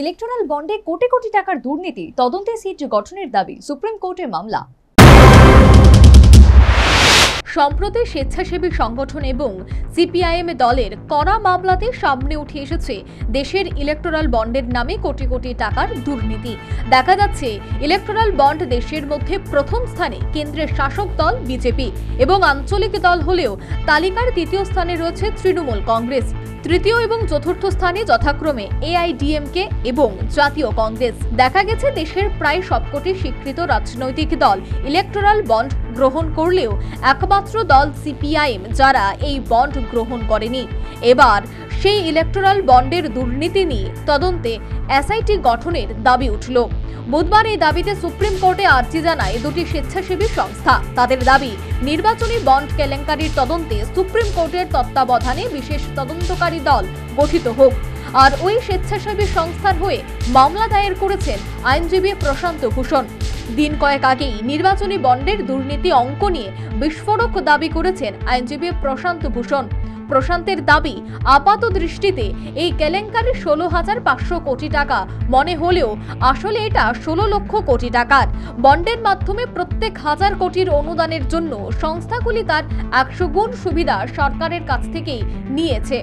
Electoral বন্ডে কোটি কোটি টাকার দুর্নীতি তদন্তে সিট গঠনের দাবি সুপ্রিম কোর্টের মামলা। সম্প্রতি স্বেচ্ছাসেবী সংগঠন এবং সিপিআইএম দলের কড়া মামলাতে সামনে উঠে এসেছে দেশের ইলেকট্রাল বন্ডের নামে কোটি কোটি টাকার দুর্নীতি। দেখা যাচ্ছে ইলেকট্রাল বন্ড দেশের মধ্যে প্রথম স্থানে কেন্দ্রের শাসক দল বিজেপি এবং আঞ্চলিক দল হলেও তালিকার দ্বিতীয় স্থানে রয়েছে তৃণমূল কংগ্রেস। তৃতীয় এবং চতুর্থ স্থানে যথাক্রমে এআইডিএমকে এবং জাতীয় কংগ্রেস। দেখা গেছে, দেশের প্রায় সবকটি স্বীকৃত রাজনৈতিক দল ইলেকটোরাল বন্ড গ্রহণ করলেও একমাত্র দল সিপিআইএম যারা এই বন্ড গ্রহণ করেনি। এবার সেই ইলেকটোরাল বন্ডের দুর্নীতি নিয়ে তদন্তে এসআইটি গঠনের দাবি উঠল। বুধবার এই দাবিতে সুপ্রিম কোর্টে আর্জি জানায় দুটি স্বেচ্ছাসেবী সংস্থা। তাদের দাবি, নির্বাচনী বন্ড কেলেঙ্কারির তদন্তে সুপ্রিম কোর্টের তত্ত্বাবধানে বিশেষ তদন্তকারী দল গঠিত হোক। আর ওই স্বেচ্ছাসেবী সংস্থার হয়ে মামলা দায়ের করেছেন আইনজীবী প্রশান্ত ভূষণ। দিন কয়েক আগেই নির্বাচনী বন্ডের দুর্নীতি অঙ্ক নিয়ে বিস্ফোরক দাবি করেছেন আইনজীবী প্রশান্ত ভূষণ। প্রশান্তের দাবি, আপাত দৃষ্টিতে এই কেলেঙ্কারি ষোলো হাজার পাঁচশো কোটি টাকা। মনে হলেও আসলে এটা ষোলো লক্ষ কোটি টাকার। বন্ডের মাধ্যমে প্রত্যেক হাজার কোটির অনুদানের জন্য সংস্থাগুলি তার একশো গুণ সুবিধা সরকারের কাছ থেকেই নিয়েছে।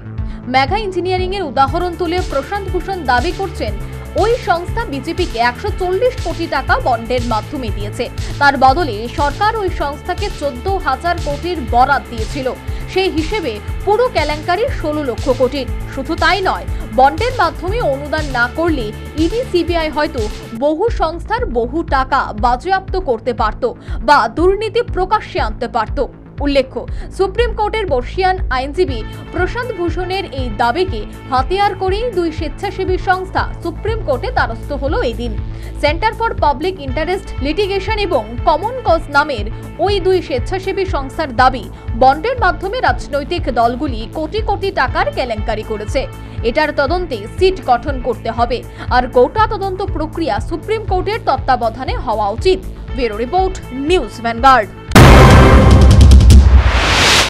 মেঘা ইঞ্জিনিয়ারিং এর উদাহরণ তুলে প্রশান্ত ভূষণ দাবি করছেন ওই সংস্থা বিজেপিকে একশো চল্লিশ কোটি টাকা বন্ডের মাধ্যমে দিয়েছে। তার বদলে সরকার ওই সংস্থাকে চোদ্দ হাজার কোটির বরাদ দিয়েছিল। সেই হিসেবে পুরো কেলেঙ্কারি ষোলো লক্ষ কোটির শুধু তাই নয়, বন্ডের মাধ্যমে অনুদান না করলে ইডি, সিবিআই হয়তো বহু সংস্থার বহু টাকা বাজেয়াপ্ত করতে পারত বা দুর্নীতি প্রকাশ্যে আনতে পারত। উল্লেখ্য, সুপ্রিম কোর্টের বর্ষিয়ান আইনজীবী প্রশান্ত ভূষণের এই দাবিকে হাতিয়ার করেই দুই স্বেচ্ছাসেবী সংস্থা সুপ্রিম কোর্টে দ্বারস্থ হলো এদিন। Centre for Public Interest Litigation এবং কমন কজ নামের ওই দুই স্বেচ্ছাসেবী সংস্থার দাবি বন্ডের মাধ্যমে রাজনৈতিক দলগুলি কোটি কোটি টাকার কেলেঙ্কারি করেছে। এটার তদন্তে সিট গঠন করতে হবে। আর গোটা তদন্ত প্রক্রিয়া সুপ্রিম কোর্টের তত্ত্বাবধানে হওয়া উচিত। Bureau report, news Vanguard.